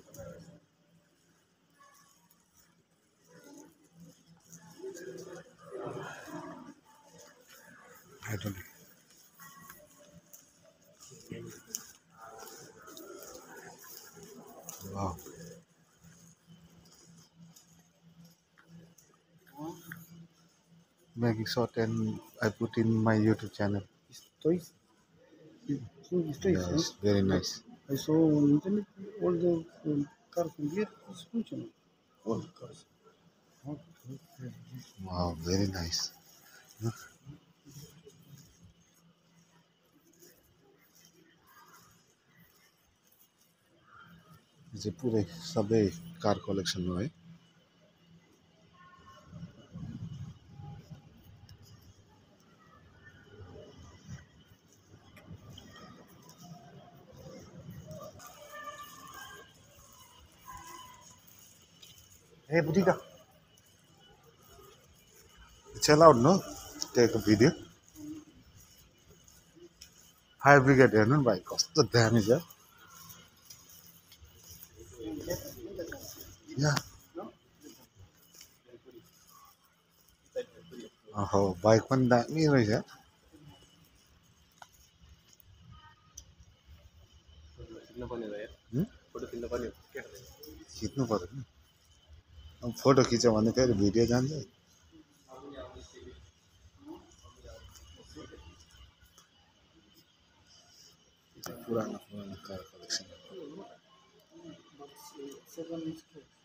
know. making short and I put in my YouTube channel. It's toys. It's toys. Yes, very nice. I saw on the internet, all the um, cars in here is functional. All the cars. Wow, very nice. Look. a pure subway car collection, right? Eh, buti ka. It's allowed, no? Take fire brigade हेर्नु नि भाइ कस्तो दामी छ हो bike पनि दामी रहेछ खिच्नु hmm? hmm? पऱ्यो नि अब फोटो खिच्यो भने फेरि भिडियो जान्छ पुरानो पुरानो कार कलेक्सन